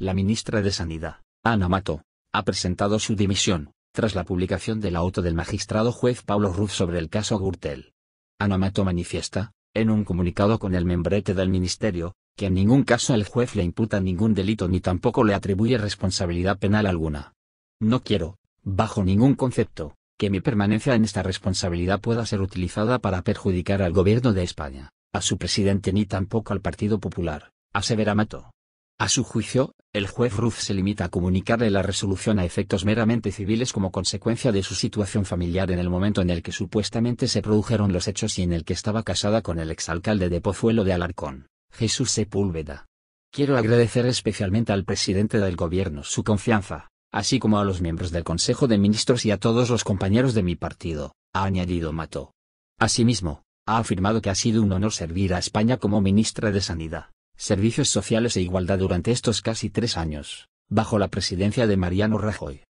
la ministra de Sanidad, Ana Mato, ha presentado su dimisión, tras la publicación de la auto del magistrado juez Pablo Ruz sobre el caso Gürtel. Ana Mato manifiesta, en un comunicado con el membrete del ministerio, que en ningún caso el juez le imputa ningún delito ni tampoco le atribuye responsabilidad penal alguna. No quiero, bajo ningún concepto, que mi permanencia en esta responsabilidad pueda ser utilizada para perjudicar al gobierno de España, a su presidente ni tampoco al Partido Popular, asevera Mato. A su juicio, el juez Ruz se limita a comunicarle la resolución a efectos meramente civiles como consecuencia de su situación familiar en el momento en el que supuestamente se produjeron los hechos y en el que estaba casada con el exalcalde de Pozuelo de Alarcón, Jesús Sepúlveda. Quiero agradecer especialmente al presidente del gobierno su confianza, así como a los miembros del Consejo de Ministros y a todos los compañeros de mi partido, ha añadido Mato. Asimismo, ha afirmado que ha sido un honor servir a España como ministra de Sanidad. Servicios Sociales e Igualdad durante estos casi tres años, bajo la presidencia de Mariano Rajoy.